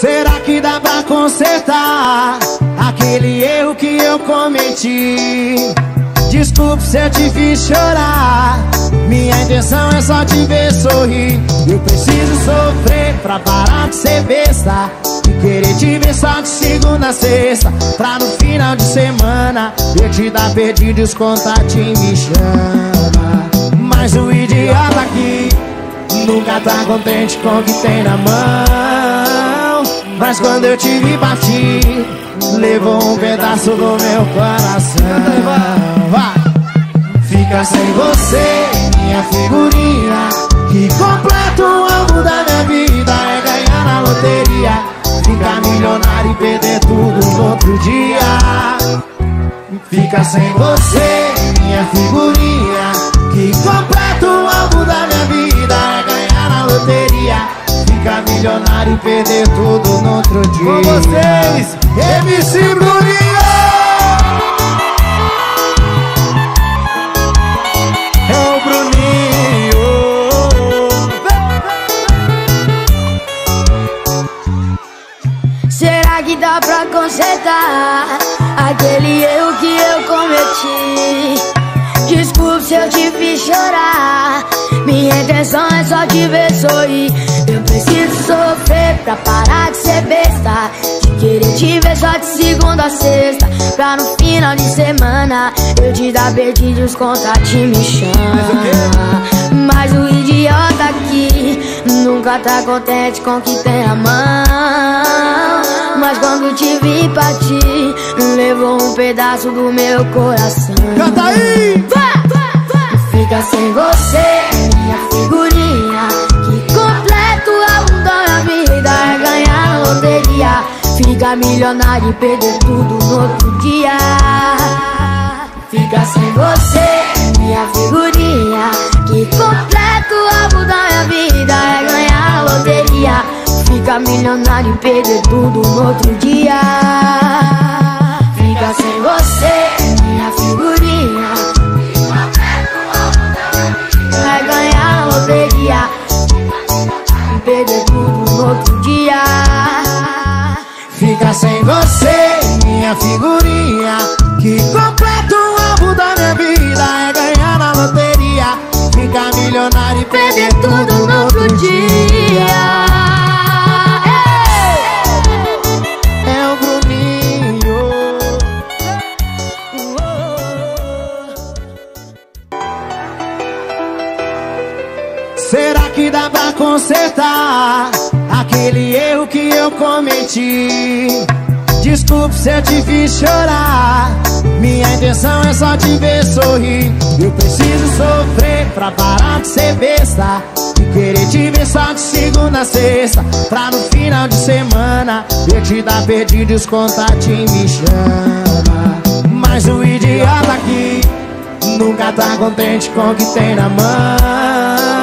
Será que dá pra consertar aquele erro que eu cometi? Desculpe se eu te fiz chorar. Minha intenção é só te ver sorrir. Eu preciso sofrer pra parar de ser besta. E querer te ver só de segunda a sexta. Pra no final de semana eu te dar perdido e os contatinhos me chama. Mas o idiota aqui nunca tá contente com o que tem na mão. Mas quando eu te vi partir, levou um pedaço do meu coração. Fica sem você, minha figurinha. Que completa o alvo da minha vida é ganhar na loteria. Ficar milionário e perder tudo no outro dia. Fica sem você, minha figurinha. Que completa milionário e perder tudo no outro dia. Com vocês, MC Bruninho! É o Bruninho. Será que dá pra consertar aquele erro que eu cometi? Desculpe se eu te fiz chorar. Minha intenção é só te ver sorrir. Eu preciso te ver só de segunda a sexta. Pra no final de semana eu te dar perdido e os contatinhos me chama. Mas o idiota aqui nunca tá contente com o que tem a mão. Mas quando te vi partir, levou um pedaço do meu coração. Canta aí! Fica sem você, Fica milionário e perder tudo no outro dia. Fica sem você, minha figurinha. Que completo o da minha vida é ganhar na loteria. Fica milionário e perder tudo no outro dia. Fica sem você, sem você, minha figurinha. Que completa o alvo da minha vida é ganhar na loteria. Ficar milionário e perder tudo no outro dia. É. Será que dá pra consertar aquele erro que eu cometi? Desculpe se eu te fiz chorar. Minha intenção é só te ver sorrir. Eu preciso sofrer pra parar de ser besta. E querer te ver só de segunda a sexta. Pra no final de semana eu te dar perdido e os contatinhos me chama. Mas o idiota aqui nunca tá contente com o que tem na mão.